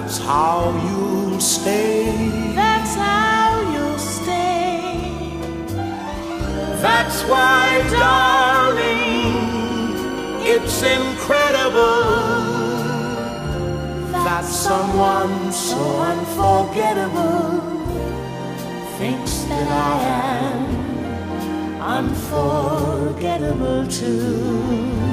That's how you'll stay. that's how you'll stay. That's why, darling, it's incredible that someone so unforgettable Thinks that I am unforgettable too.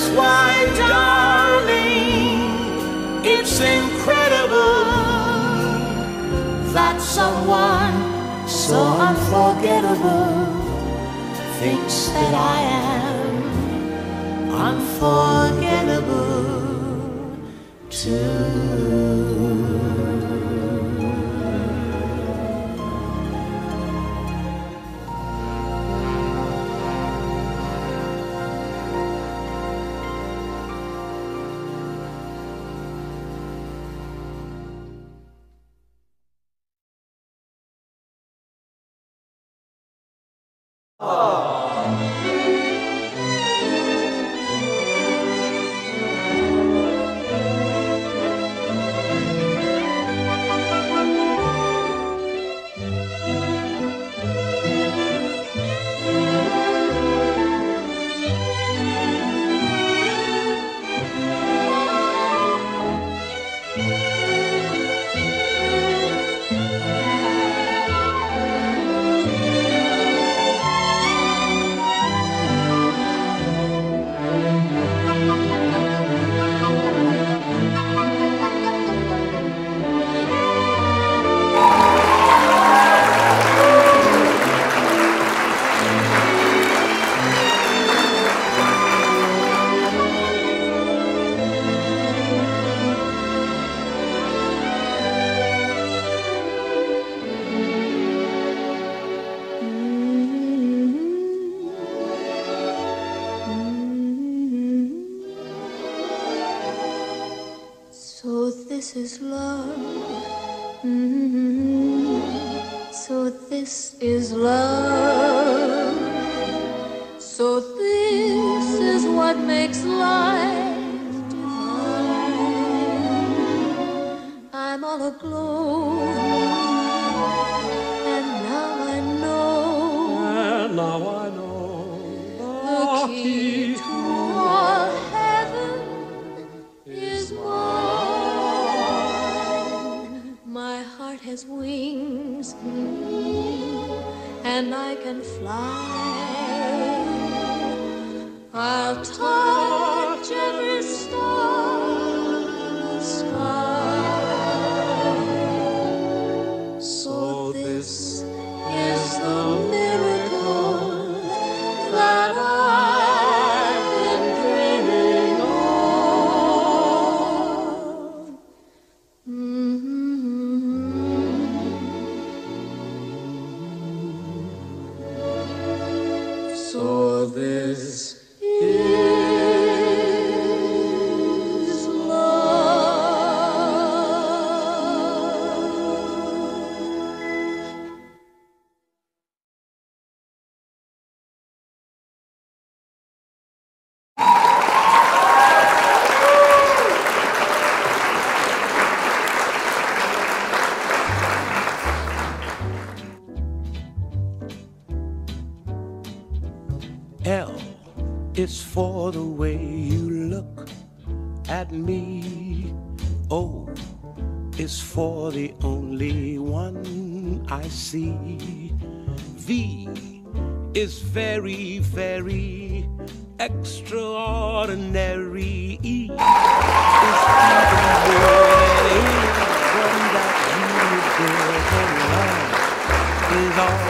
That's why, darling, it's incredible that someone so unforgettable thinks that I am unforgettable too. Aww. So this is love. Mm, So this is love. So this is what makes life divine. I'm all aglow. Is mine. Wings, and I can fly. I'll touch every star in the sky. So this is the This is is for the way you look at me. Oh, o is for the only one I see. V is very, very extraordinary. E is even more than anyone that you to love is all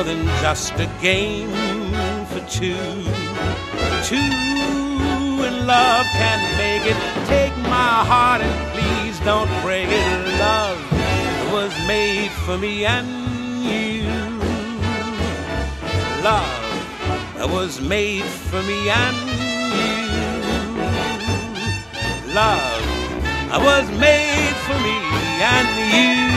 More than just a game for two. Two in love can't make it. Take my heart and please don't break it. Love was made for me and you. Love was made for me and you. Love was made for me and you.